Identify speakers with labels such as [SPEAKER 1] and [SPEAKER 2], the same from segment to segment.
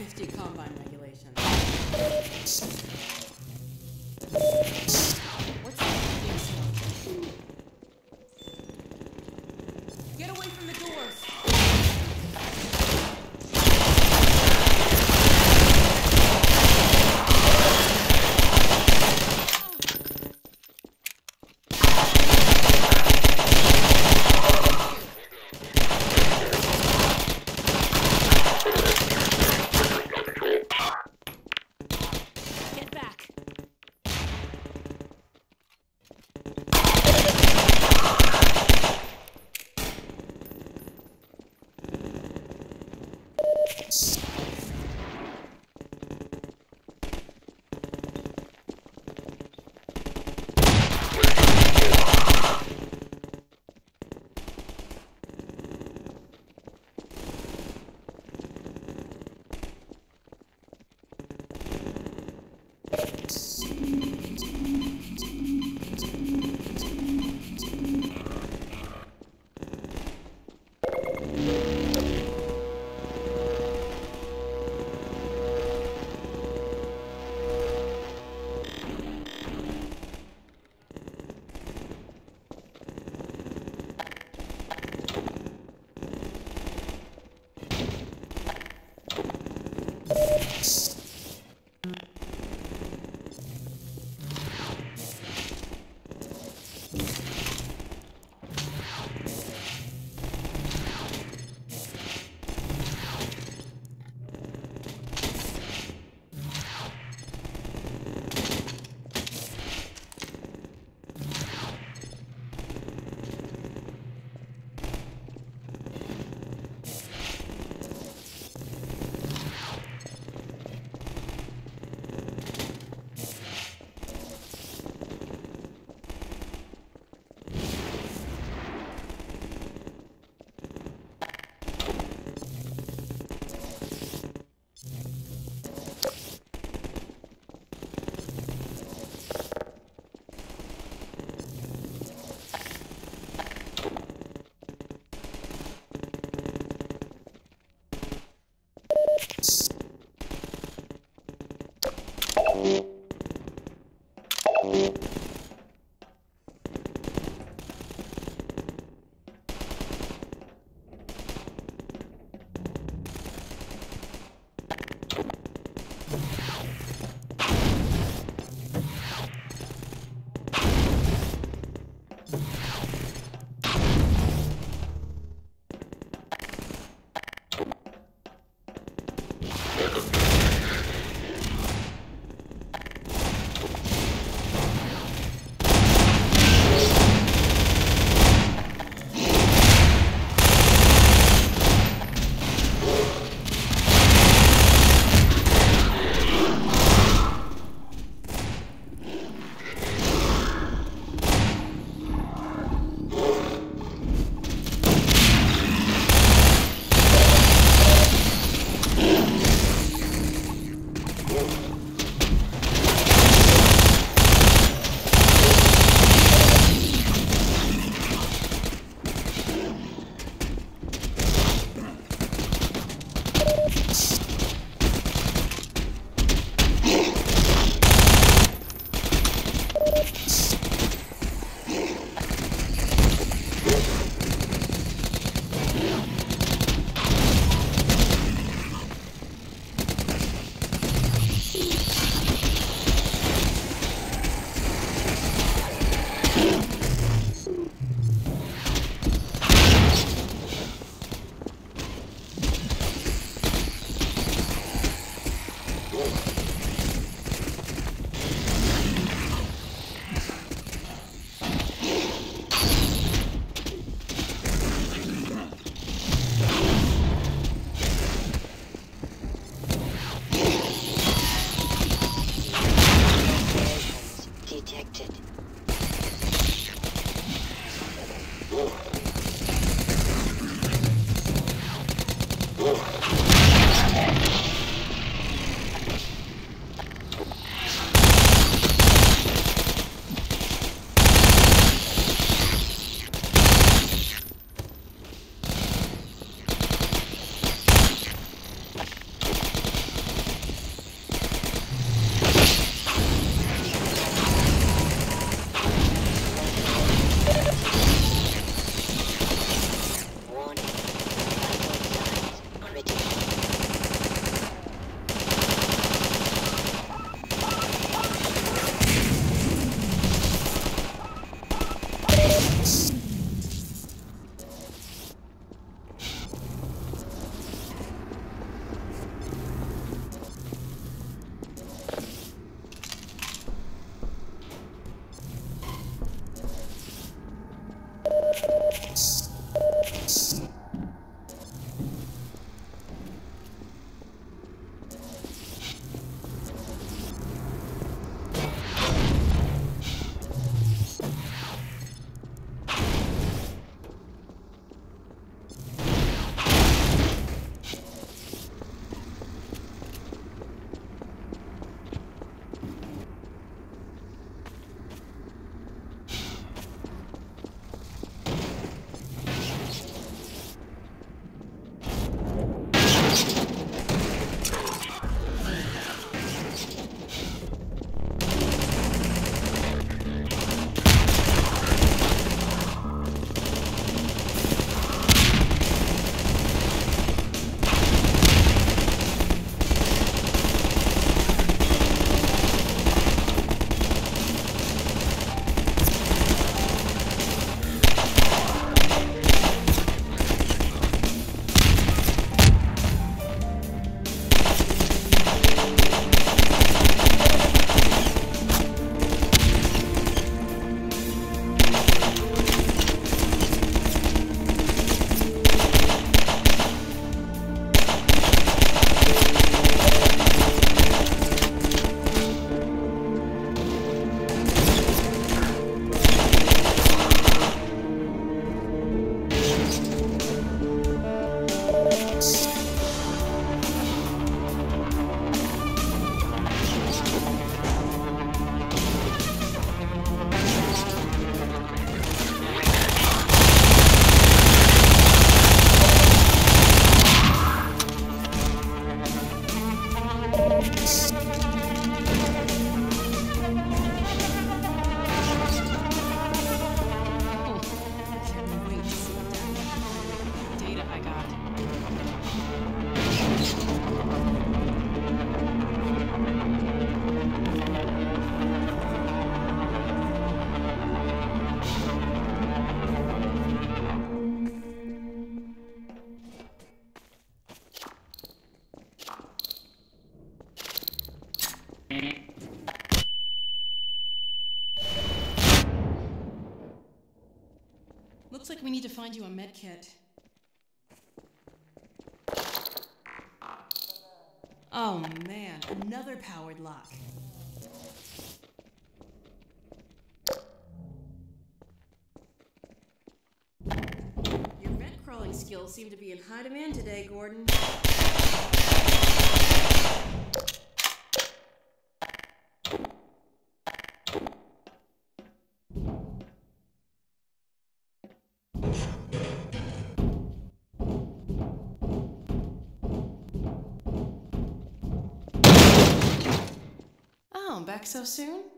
[SPEAKER 1] 50. Like we need to find you a med kit. Oh man, another powered lock. Your vent crawling skills seem to be in high demand today, Gordon. Back so soon?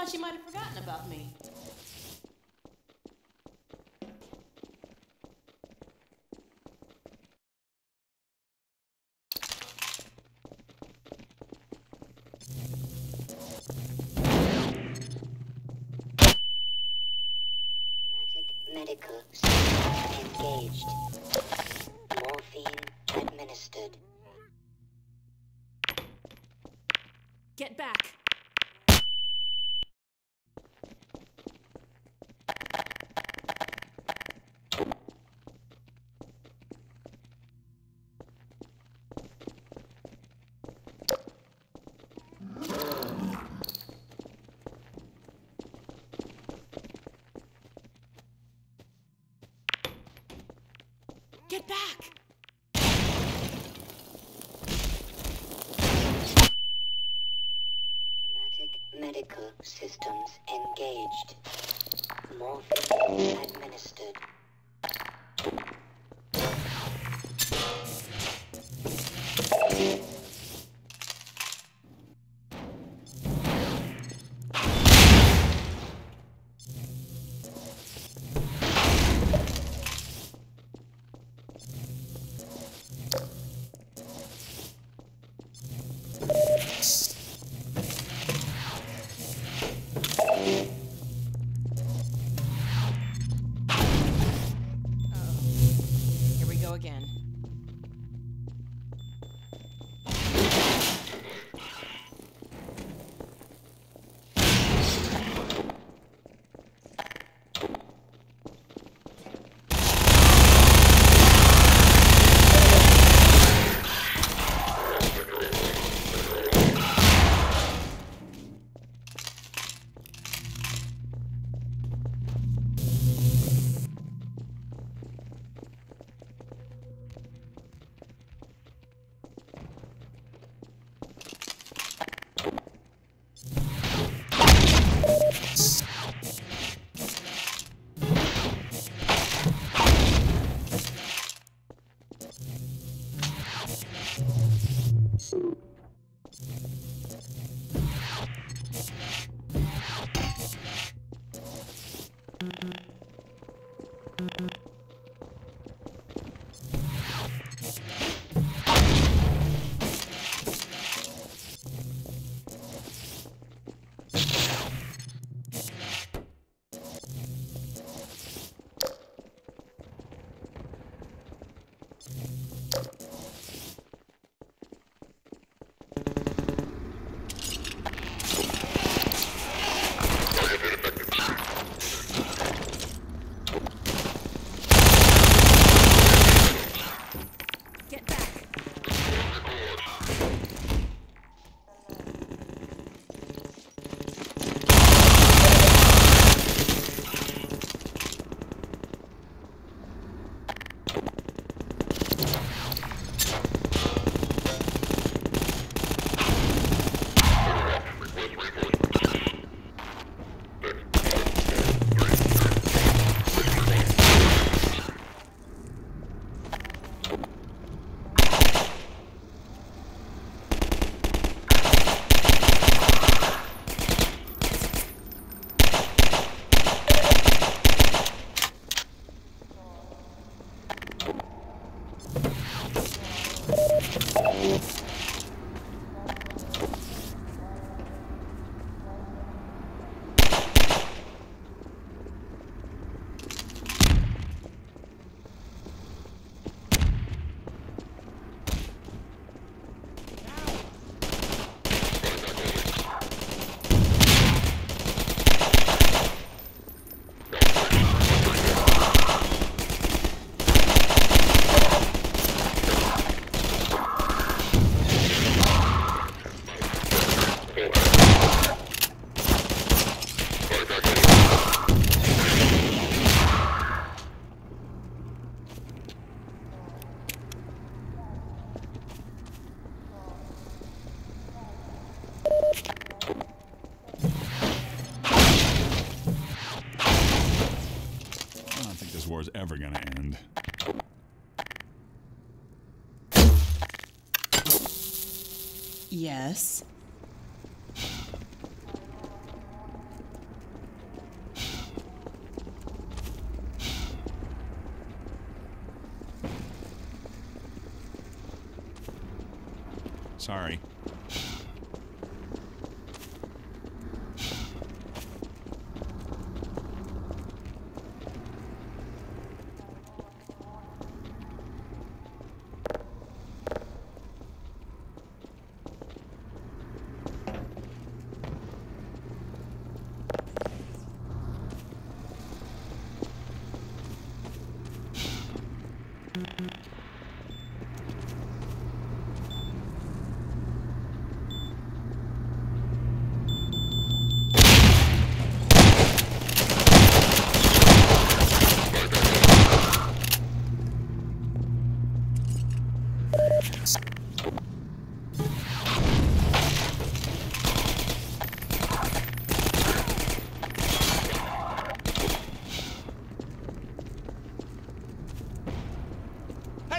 [SPEAKER 1] Thought you might have forgotten about me.
[SPEAKER 2] Automatic medical system engaged. Morphine administered.
[SPEAKER 1] Get back. Get back!
[SPEAKER 2] Automatic medical systems engaged. Morphine administered.
[SPEAKER 1] Yes.
[SPEAKER 3] Sorry.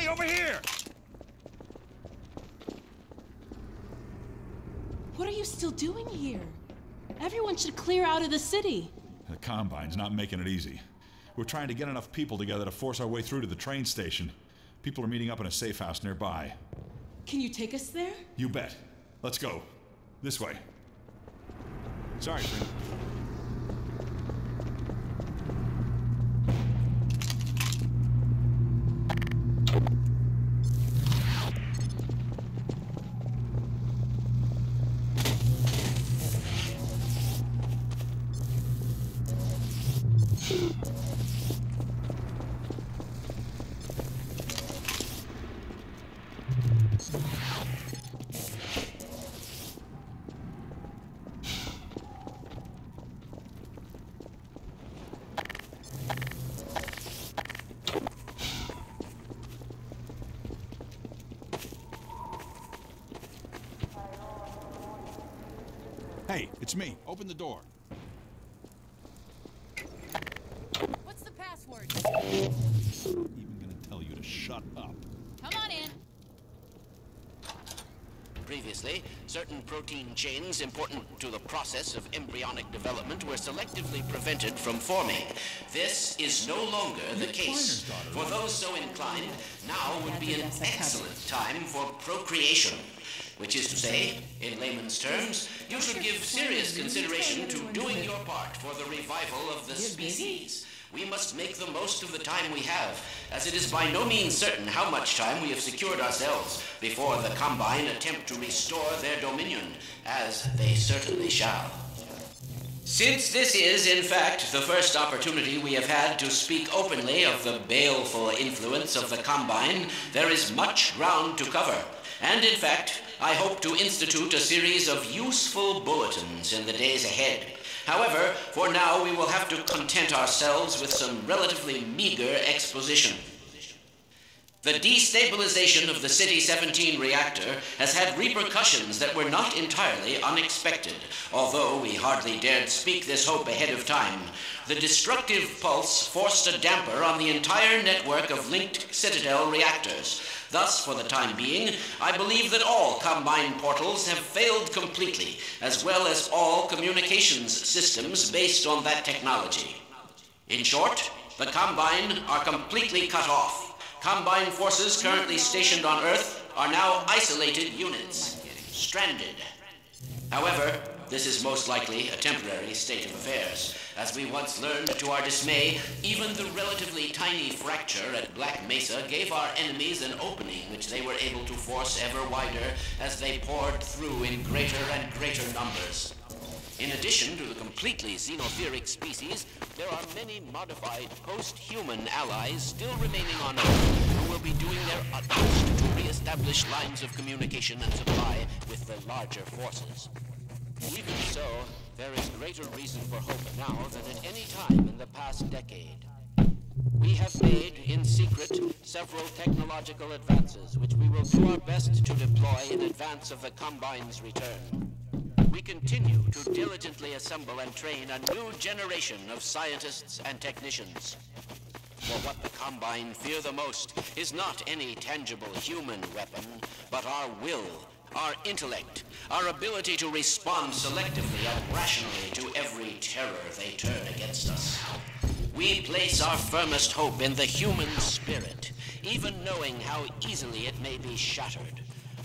[SPEAKER 3] Hey, over here!
[SPEAKER 1] What are you still doing here? Everyone should clear out of the city.
[SPEAKER 3] The Combine's not making it easy. We're trying to get enough people together to force our way through to the train station. People are meeting up in a safe house nearby.
[SPEAKER 1] Can you take us there?
[SPEAKER 3] You bet. Let's go. This way. Sorry, friend. Hey, it's me. Open the door.
[SPEAKER 4] What's the password?
[SPEAKER 3] Even gonna tell you to shut up.
[SPEAKER 4] Come on in.
[SPEAKER 5] Previously, certain protein chains important to the process of embryonic development were selectively prevented from forming. This is no longer the case. For those so inclined, now would be an excellent time for procreation. Which is to say, in layman's terms, you should give serious consideration to doing your part for the revival of the species. We must make the most of the time we have, as it is by no means certain how much time we have secured ourselves before the Combine attempt to restore their dominion, as they certainly shall. Since this is, in fact, the first opportunity we have had to speak openly of the baleful influence of the Combine, there is much ground to cover. And in fact, I hope to institute a series of useful bulletins in the days ahead. However, for now we will have to content ourselves with some relatively meager exposition. The destabilization of the City 17 reactor has had repercussions that were not entirely unexpected, although we hardly dared speak this hope ahead of time. The destructive pulse forced a damper on the entire network of linked Citadel reactors. Thus, for the time being, I believe that all Combine portals have failed completely, as well as all communications systems based on that technology. In short, the Combine are completely cut off. Combine forces currently stationed on Earth are now isolated units, stranded. However, this is most likely a temporary state of affairs. As we once learned to our dismay, even the relatively tiny fracture at Black Mesa gave our enemies an opening which they were able to force ever wider as they poured through in greater and greater numbers. In addition to the completely xenotheric species, there are many modified post-human allies still remaining on Earth who will be doing their utmost to re-establish lines of communication and supply with the larger forces. Even so, there is greater reason for hope now than at any time in the past decade. We have made, in secret, several technological advances which we will do our best to deploy in advance of the Combine's return. We continue to diligently assemble and train a new generation of scientists and technicians. For what the Combine fear the most is not any tangible human weapon, but our will, our intellect, our ability to respond selectively and rationally to every terror they turn against us. We place our firmest hope in the human spirit, even knowing how easily it may be shattered.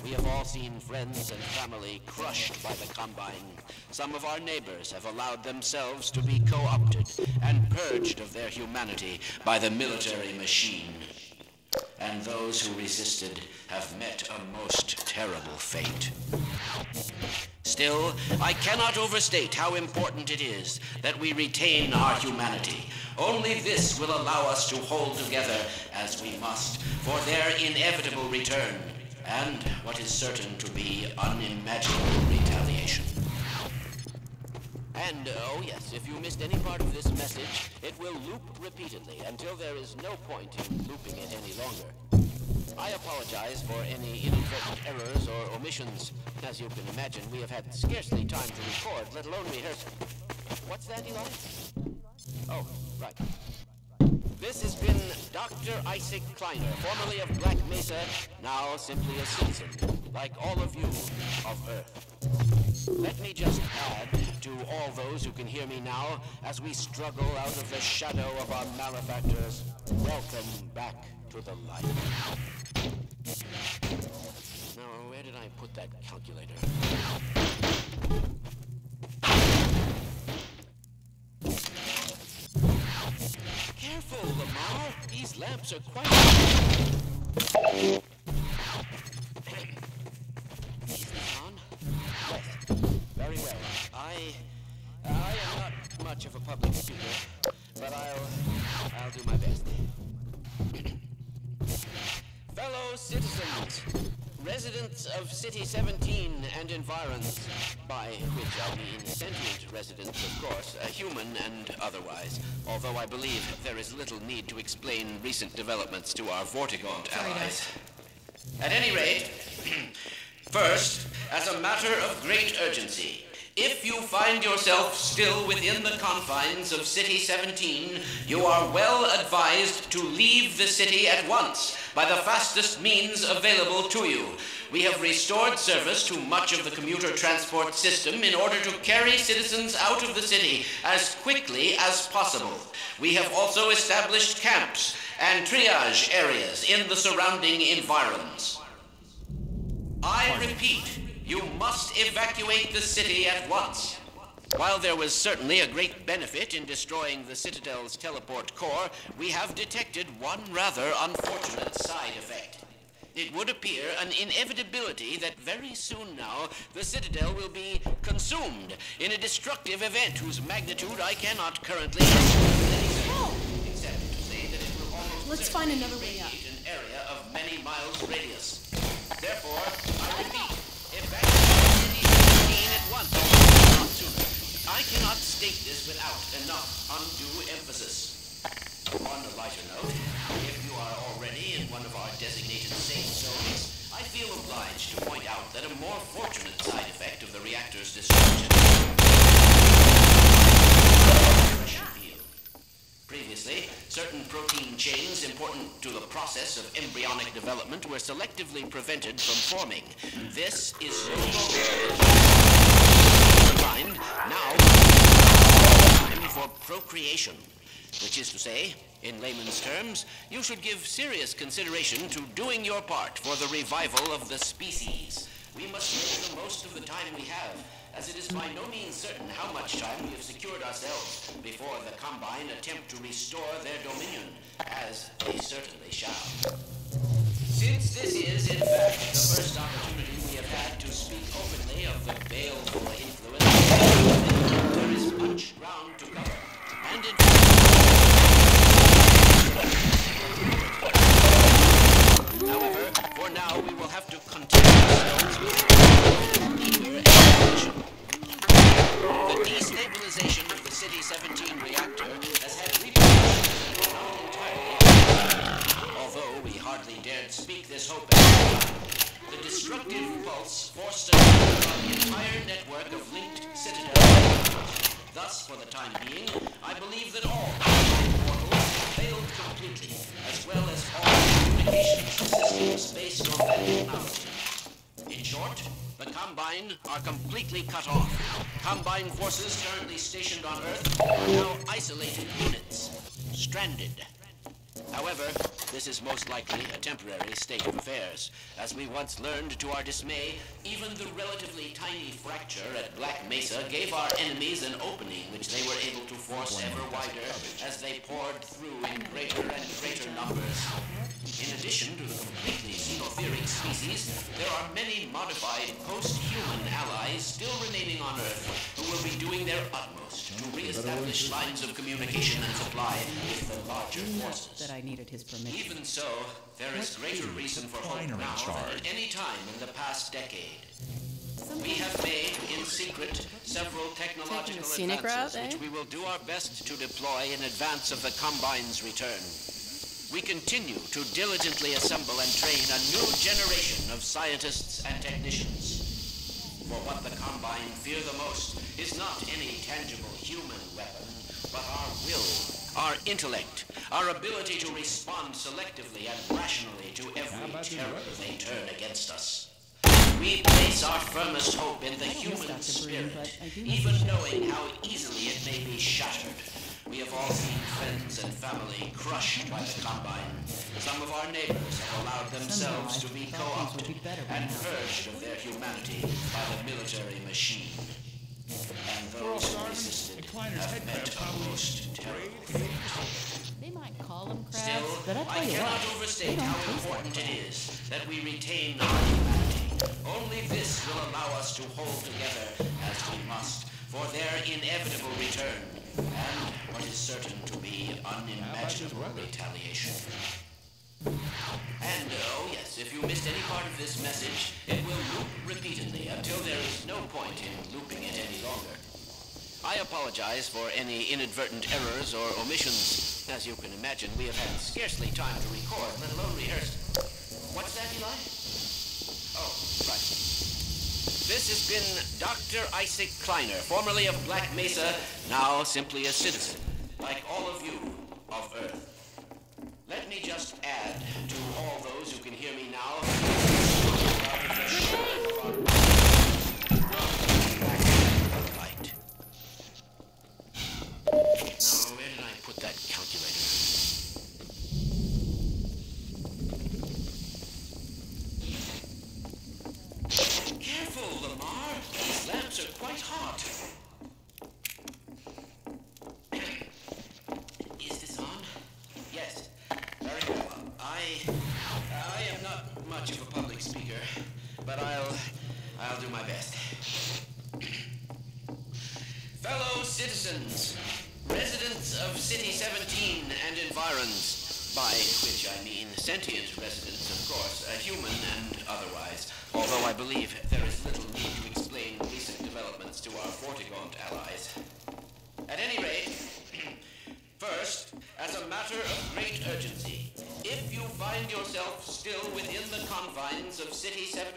[SPEAKER 5] We have all seen friends and family crushed by the Combine. Some of our neighbors have allowed themselves to be co-opted and purged of their humanity by the military machine. And those who resisted have met a most terrible fate. Still, I cannot overstate how important it is that we retain our humanity. Only this will allow us to hold together as we must for their inevitable return and what is certain to be unimaginable retaliation. And, oh yes, if you missed any part of this message, it will loop repeatedly until there is no point in looping it any longer. I apologize for any inadvertent errors or omissions. As you can imagine, we have had scarcely time to record, let alone rehearse. What's that, Eli? Oh, right. This has been Dr. Isaac Kleiner, formerly of Black Mesa, now simply a citizen, like all of you of Earth. Let me just add to all those who can hear me now, as we struggle out of the shadow of our malefactors, welcome back to the light. Now, where did I put that calculator? Careful, Lamar. These lamps are quite... Yes. Very well. I... I am not much of a public speaker, but I'll... I'll do my best. Fellow citizens, residents of City 17 and environs, by which I mean sentient residents, of course, uh, human and otherwise, although I believe there is little need to explain recent developments to our Vortigaunt allies. At any rate, first, as a matter of great urgency, if you find yourself still within the confines of City 17, you are well advised to leave the city at once by the fastest means available to you. We have restored service to much of the commuter transport system in order to carry citizens out of the city as quickly as possible. We have also established camps and triage areas in the surrounding environs. I repeat, you must evacuate the city at once. While there was certainly a great benefit in destroying the Citadel's teleport core, we have detected one rather unfortunate side effect. It would appear an inevitability that very soon now the Citadel will be consumed in a destructive event whose magnitude I cannot currently estimate. Except to say that it will almost
[SPEAKER 1] Let's find another way up.
[SPEAKER 5] an area of many miles radius. Therefore, I repeat, I cannot state this without enough undue emphasis. On a lighter note, if you are already in one of our designated safe zones, I feel obliged to point out that a more fortunate side effect of the reactor's destruction. Previously, certain protein chains important to the process of embryonic development were selectively prevented from forming. This is no longer time now time for procreation, which is to say, In layman's terms, you should give serious consideration to doing your part for the revival of the species. We must make the most of the time we have, as it is by no means certain how much time we have secured ourselves before the Combine attempt to restore their dominion, as they certainly shall. Since this is, in fact, the first opportunity had to speak openly of the baleful influence, there is much ground to cover. And in However, for now we will have to content ourselves with eager. The destabilization of the City 17 reactor has had repercussions not entirely although we hardly dared speak this hope pulse forced us to the entire network of linked citadels. Thus, for the time being, I believe that all portals failed completely, as well as all communications systems based on that technology. In short, the Combine are completely cut off. Combine forces currently stationed on Earth are now isolated units, stranded. However, this is most likely a temporary state of affairs. As we once learned to our dismay, even the relatively tiny fracture at Black Mesa gave our enemies an opening which they were able to force ever wider as they poured through in greater and greater numbers. In addition to the completely xenotheric species, there are many modified post-human allies still remaining on Earth who will be doing their utmost to re-establish lines of communication and supply with the larger forces.
[SPEAKER 6] That I needed his permission.
[SPEAKER 5] Even so, there is greater reason for hope now than at any time in the past decade. We have made, in secret, several technological advances
[SPEAKER 1] route, eh?
[SPEAKER 5] which we will do our best to deploy in advance of the Combine's return. We continue to diligently assemble and train a new generation of scientists and technicians. For what the Combine fear the most is not any tangible human weapon, but our will, our intellect, our ability to respond selectively and rationally to every terror they turn against us. We place our firmest hope in the human spirit,
[SPEAKER 6] but I do have
[SPEAKER 5] even knowing how easily it may be shattered. We have all seen friends and family crushed by the Combine. Some of our neighbors have allowed themselves to be
[SPEAKER 6] Somehow I thought
[SPEAKER 5] co-opted and purged of their humanity by the military machine. And those who resisted have met a most.
[SPEAKER 6] They might call them crabs,
[SPEAKER 5] Still,
[SPEAKER 6] but I
[SPEAKER 5] I
[SPEAKER 6] tell you
[SPEAKER 5] cannot
[SPEAKER 6] what,
[SPEAKER 5] overstate
[SPEAKER 6] they don't
[SPEAKER 5] how important it is that we retain our humanity. Only this will allow us to hold together as we must for their inevitable return and what is certain to be unimaginable retaliation. And, oh yes, if you missed any part of this message, it will loop repeatedly until there is no point in looping it any longer. I apologize for any inadvertent errors or omissions. As you can imagine, we have had scarcely time to record, let alone rehearse. What's that, Eli? Oh, right. This has been Dr. Isaac Kleiner, formerly of Black Mesa, now simply a citizen, like all of you of Earth. Let me just add to all those who can hear me now. Now, where did I put that calculator? Careful, Lamar. These lamps are quite hot. Is this on? Yes. Very well. I I am not much of a public speaker, but I'll I'll do my best. Fellow citizens, residents of City 17 and environs, by which I mean sentient residents, of course, uh, human and otherwise, although I believe there is little need to explain recent developments to our Vortigaunt allies. At any rate, first, as a matter of great urgency, if you find yourself still within the confines of City 7...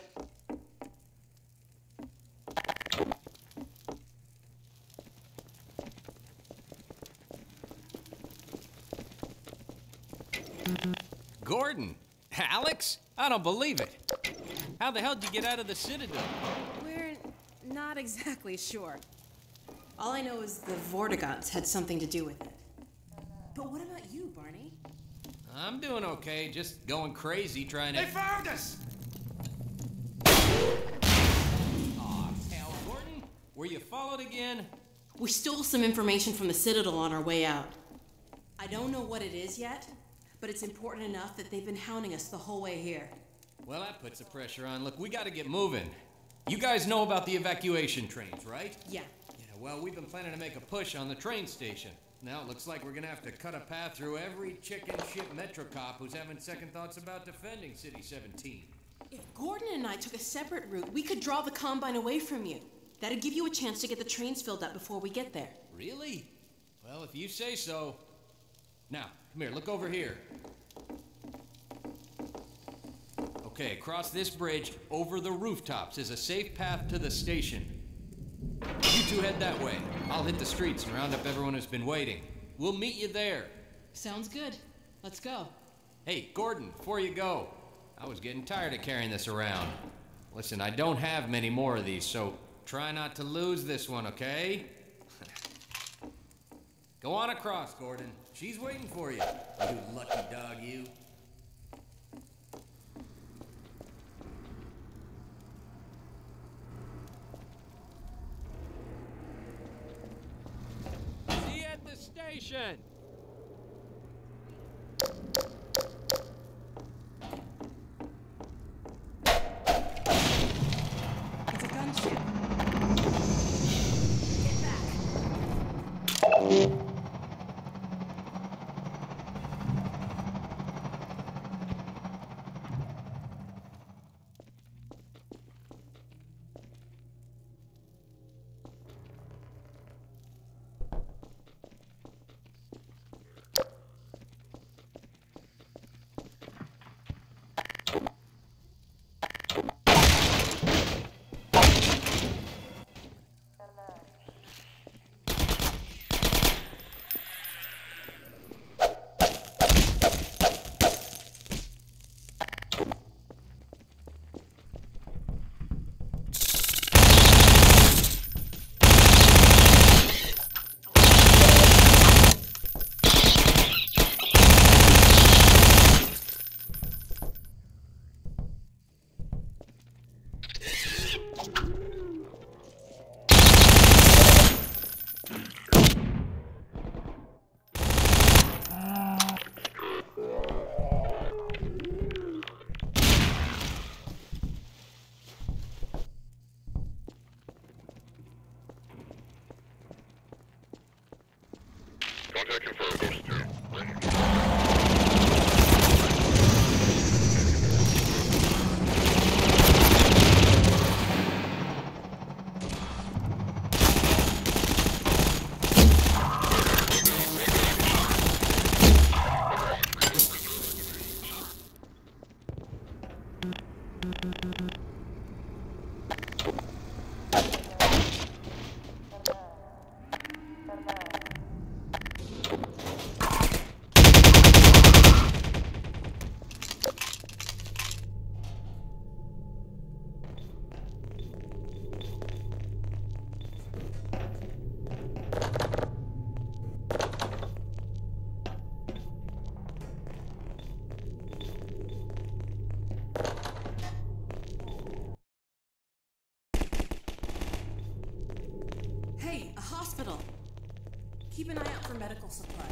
[SPEAKER 7] Gordon? Alyx? I don't believe it. How the hell did you get out of the Citadel?
[SPEAKER 1] We're not exactly sure. All I know is the Vortigaunts had something to do with it. But what about you, Barney?
[SPEAKER 7] I'm doing okay, just going crazy trying to.
[SPEAKER 3] They found us!
[SPEAKER 7] Aw, hell, Gordon, were you followed again?
[SPEAKER 1] We stole some information from the Citadel on our way out. I don't know what it is yet, but it's important enough that they've been hounding us the whole way here.
[SPEAKER 7] Well, that puts the pressure on. Look, we gotta get moving. You guys know about the evacuation trains, right?
[SPEAKER 1] Yeah.
[SPEAKER 7] Yeah, well, we've been planning to make a push on the train station. Now it looks like we're gonna have to cut a path through every chicken shit Metro cop who's having second thoughts about defending City 17.
[SPEAKER 1] If Gordon and I took a separate route, we could draw the Combine away from you. That'd give you a chance to get the trains filled up before we get there.
[SPEAKER 7] Really? Well, if you say so. Now, come here, look over here. Okay, across this bridge, over the rooftops, is a safe path to the station. You two head that way. I'll hit the streets and round up everyone who's been waiting. We'll meet you there.
[SPEAKER 6] Sounds good. Let's go.
[SPEAKER 7] Hey, Gordon, before you go, I was getting tired of carrying this around. Listen, I don't have many more of these, so try not to lose this one, okay? go on across, Gordon. She's waiting for you. You lucky dog, you at the station.
[SPEAKER 8] Contact confirmed. Ghost 2. Ready.
[SPEAKER 1] Hey, a hospital. Keep an eye out for medical supplies.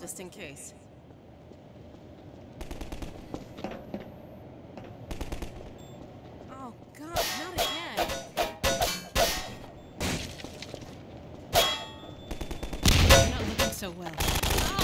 [SPEAKER 1] Just in case. Oh, God, not again. You're not looking so well.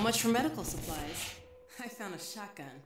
[SPEAKER 1] Much for medical supplies. I found a shotgun.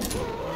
[SPEAKER 2] Thank you.